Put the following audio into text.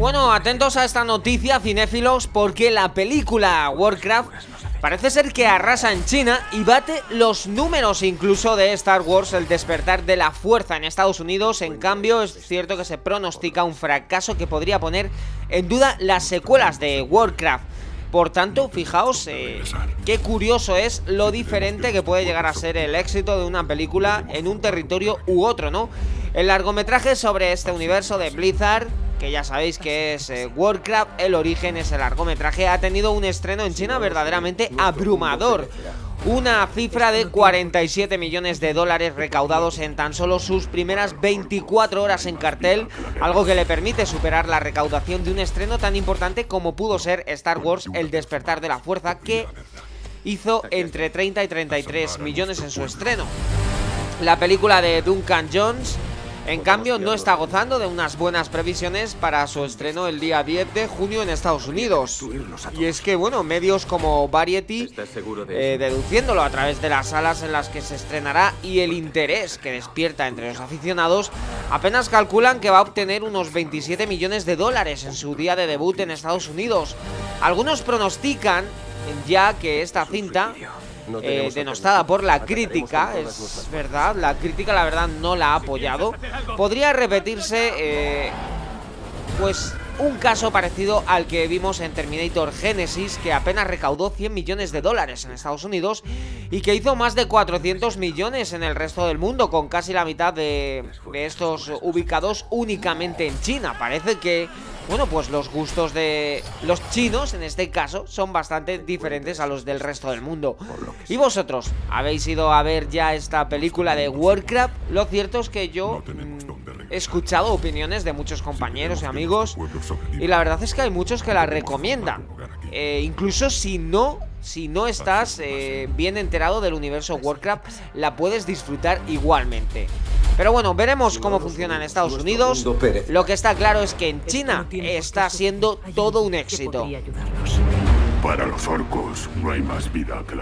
Bueno, atentos a esta noticia, cinéfilos, porque la película Warcraft parece ser que arrasa en China y bate los números incluso de Star Wars, el despertar de la fuerza en Estados Unidos. En cambio, es cierto que se pronostica un fracaso que podría poner en duda las secuelas de Warcraft. Por tanto, fijaos eh, qué curioso es lo diferente que puede llegar a ser el éxito de una película en un territorio u otro, ¿no? El largometraje sobre este universo de Blizzard que ya sabéis que es eh, Warcraft, el origen, ese largometraje, ha tenido un estreno en China verdaderamente abrumador. Una cifra de 47 millones de dólares recaudados en tan solo sus primeras 24 horas en cartel, algo que le permite superar la recaudación de un estreno tan importante como pudo ser Star Wars El despertar de la fuerza, que hizo entre 30 y 33 millones en su estreno. La película de Duncan Jones en cambio, no está gozando de unas buenas previsiones para su estreno el día 10 de junio en Estados Unidos. Y es que, bueno, medios como Variety, eh, deduciéndolo a través de las salas en las que se estrenará y el interés que despierta entre los aficionados, apenas calculan que va a obtener unos 27 millones de dólares en su día de debut en Estados Unidos. Algunos pronostican ya que esta cinta eh, denostada por la crítica, es verdad, la crítica la verdad no la ha apoyado. Podría repetirse, eh, pues, un caso parecido al que vimos en Terminator Genesis, que apenas recaudó 100 millones de dólares en Estados Unidos y que hizo más de 400 millones en el resto del mundo, con casi la mitad de, de estos ubicados únicamente en China. Parece que bueno, pues los gustos de los chinos, en este caso, son bastante diferentes a los del resto del mundo. ¿Y vosotros? ¿Habéis ido a ver ya esta película de Warcraft? Lo cierto es que yo mm, he escuchado opiniones de muchos compañeros y amigos y la verdad es que hay muchos que la recomiendan. Eh, incluso si no si no estás eh, bien enterado del universo Warcraft, la puedes disfrutar igualmente. Pero bueno, veremos cómo funciona en Estados Unidos. Lo que está claro es que en China está siendo todo un éxito. Para los orcos no hay más vida que la